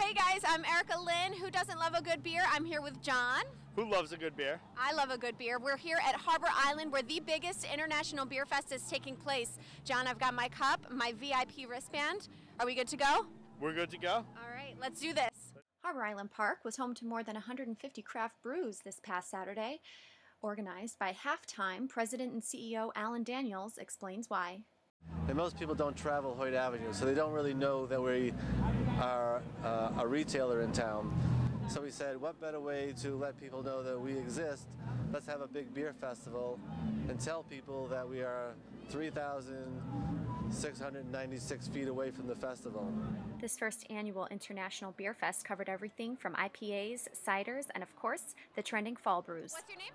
Hey guys, I'm Erika Lynn. Who doesn't love a good beer? I'm here with John. Who loves a good beer? I love a good beer. We're here at Harbor Island where the biggest international beer fest is taking place. John, I've got my cup, my VIP wristband. Are we good to go? We're good to go. All right, let's do this. Harbor Island Park was home to more than 150 craft brews this past Saturday. Organized by Halftime, President and CEO Alan Daniels explains why. And most people don't travel Hoyt Avenue, so they don't really know that we are uh, a retailer in town. So we said, what better way to let people know that we exist? Let's have a big beer festival and tell people that we are 3,696 feet away from the festival. This first annual International Beer Fest covered everything from IPAs, ciders, and of course, the trending fall brews. What's your name?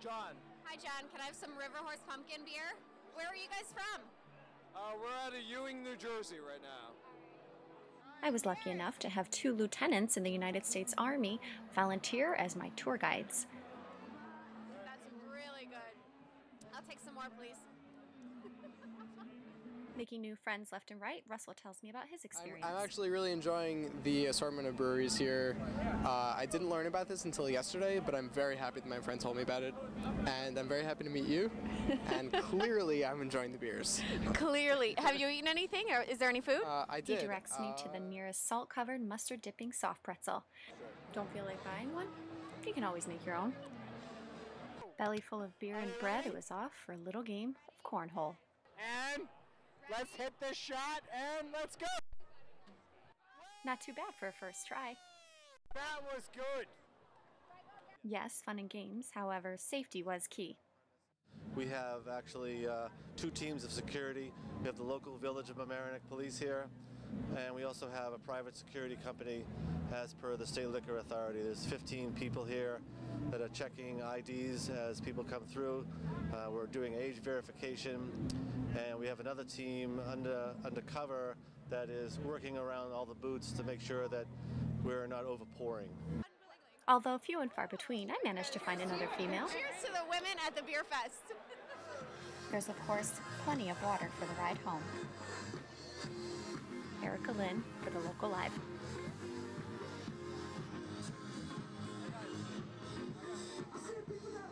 John. Hi, John. Can I have some River Horse Pumpkin beer? Where are you guys from? Uh, we're out of Ewing, New Jersey right now. I was lucky enough to have two lieutenants in the United States Army volunteer as my tour guides. That's really good. I'll take some more, please. Making new friends left and right, Russell tells me about his experience. I'm, I'm actually really enjoying the assortment of breweries here. Uh, I didn't learn about this until yesterday, but I'm very happy that my friend told me about it. And I'm very happy to meet you. and clearly, I'm enjoying the beers. Clearly. Have you eaten anything, or is there any food? Uh, I did. He directs me to the Uh, nearest salt covered, mustard dipping soft pretzel. Don't feel like buying one? You can always make your own. Belly full of beer and bread, it was off for a little game of cornhole. And let's hit this shot and let's go. Not too bad for a first try. That was good. Yes, fun and games, however, safety was key. We have actually uh, two teams of security. We have the local Village of Mamaroneck Police here, and we also have a private security company as per the State Liquor Authority. There's 15 people here that are checking IDs as people come through. Uh, we're doing age verification, and we have another team under undercover that is working around all the booths to make sure that we're not overpouring. Although few and far between, I managed to find another female. Cheers to the women at the beer fest. There's, of course, plenty of water for the ride home. Erika Lynn for the local live.